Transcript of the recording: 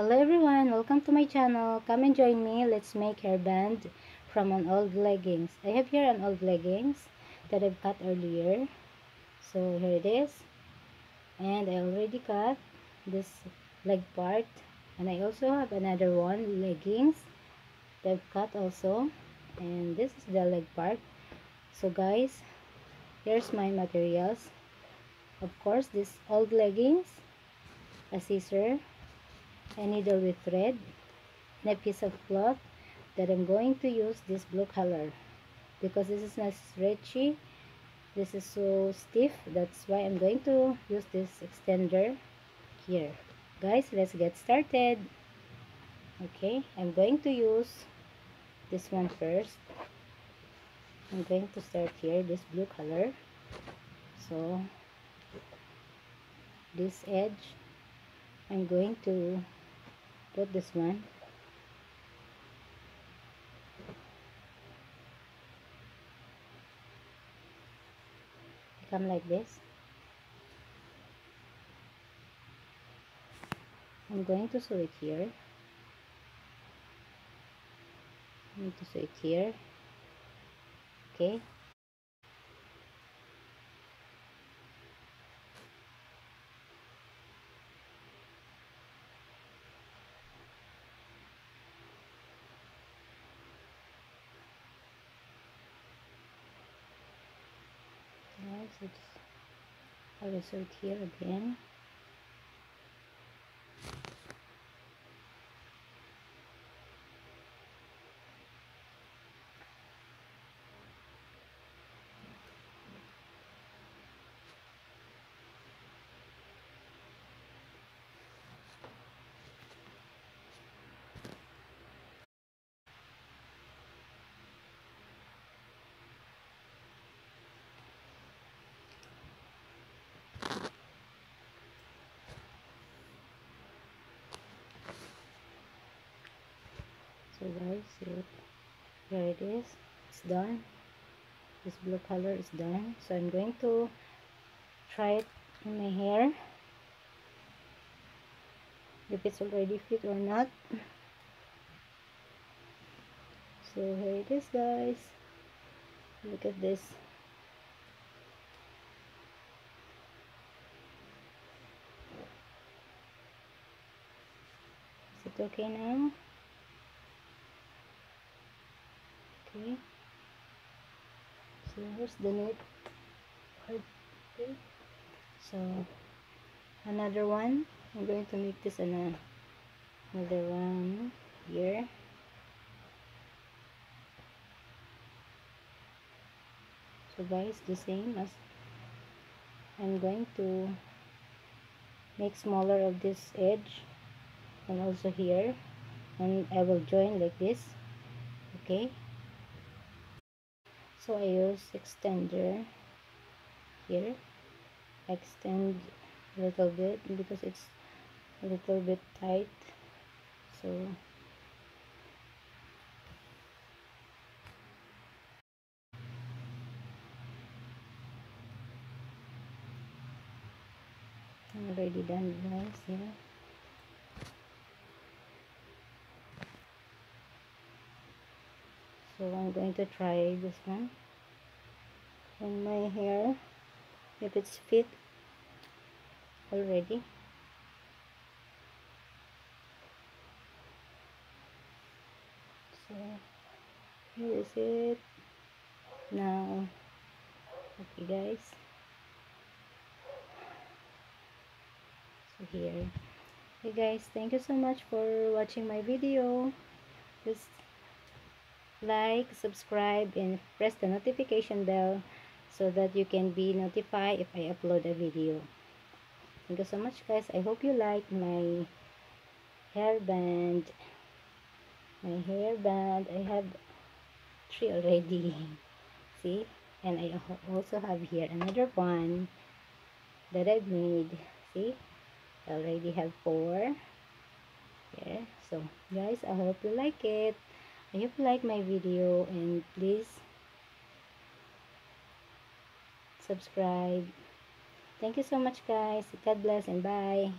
Hello everyone, welcome to my channel. Come and join me. Let's make hairband from an old leggings. I have here an old leggings that I've cut earlier. So here it is. And I already cut this leg part. And I also have another one, leggings, that I've cut also. And this is the leg part. So guys, here's my materials. Of course, this old leggings, a scissor, a needle with thread and a piece of cloth that I'm going to use this blue color. Because this is not stretchy this is so stiff that's why I'm going to use this extender here. Guys let's get started. Okay I'm going to use this one first. I'm going to start here this blue color. So this edge I'm going to put this one. Come like this. I'm going to sew it here. I'm going to sew it here. Okay insert here again so guys it. Here it is. It's done. This blue color is done. So I'm going to try it in my hair. If it's already fit or not. So here it is guys. Look at this. Is it okay now okay. So here's the net so another one. I'm going to make this an, another one here. So guys the same as I'm going to make smaller of this edge and also here. And I will join like this okay so I use extender here extend a little bit because it's a little bit tight. So I'm already done guys here so I'm going to try this one. On my hair if it's fit already. So here is it. Now okay guys. So here. Hey guys thank you so much for watching my video. Just like subscribe and press the notification bell so that you can be notified if I upload a video. Thank you so much guys. I hope you like my hairband. My hairband. I have three already. See? And I also have here another one that I've made. See? I already have four. Yeah. so guys I hope you like it I hope you like my video and please subscribe. Thank you so much guys. God bless and bye.